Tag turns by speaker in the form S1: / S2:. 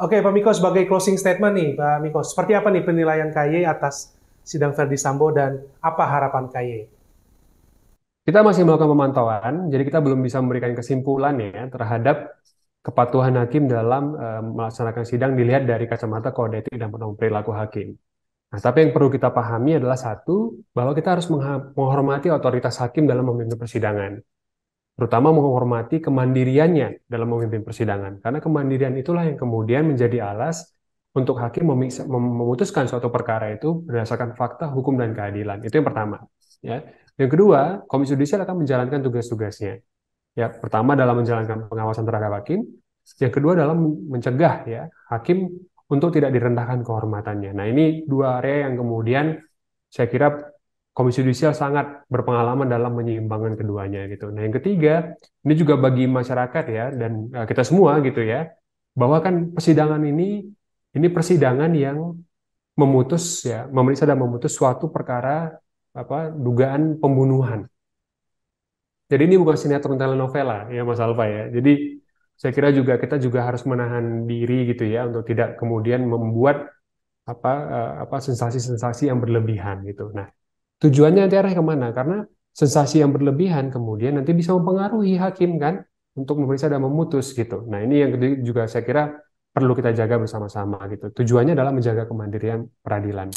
S1: Oke, Pak Miko sebagai closing statement nih, Pak Miko, seperti apa nih penilaian KY atas sidang Verdi Sambo dan apa harapan KY?
S2: Kita masih melakukan pemantauan, jadi kita belum bisa memberikan kesimpulan ya terhadap kepatuhan hakim dalam uh, melaksanakan sidang dilihat dari kacamata kode etik dan perilaku hakim. Nah, tapi yang perlu kita pahami adalah satu, bahwa kita harus menghormati otoritas hakim dalam memimpin persidangan. Terutama menghormati kemandiriannya dalam memimpin persidangan. Karena kemandirian itulah yang kemudian menjadi alas untuk hakim memutuskan suatu perkara itu berdasarkan fakta, hukum, dan keadilan. Itu yang pertama. Ya. Yang kedua, Komisi Yudisial akan menjalankan tugas-tugasnya. Ya, pertama dalam menjalankan pengawasan terhadap hakim, yang kedua dalam mencegah ya hakim untuk tidak direndahkan kehormatannya. Nah, ini dua area yang kemudian saya kira Komisi Yudisial sangat berpengalaman dalam menyeimbangkan keduanya gitu. Nah, yang ketiga, ini juga bagi masyarakat ya dan uh, kita semua gitu ya, bahwa kan persidangan ini ini persidangan yang memutus ya, memeriksa dan memutus suatu perkara apa dugaan pembunuhan. Jadi ini bukan sinetron telenovela ya Mas Alfa ya. Jadi saya kira juga kita juga harus menahan diri gitu ya untuk tidak kemudian membuat apa uh, apa sensasi-sensasi yang berlebihan gitu. Nah, tujuannya nanti arah ke mana? Karena sensasi yang berlebihan kemudian nanti bisa mempengaruhi hakim kan untuk memeriksa dan memutus gitu. Nah, ini yang juga saya kira perlu kita jaga bersama-sama gitu. Tujuannya adalah menjaga kemandirian peradilan.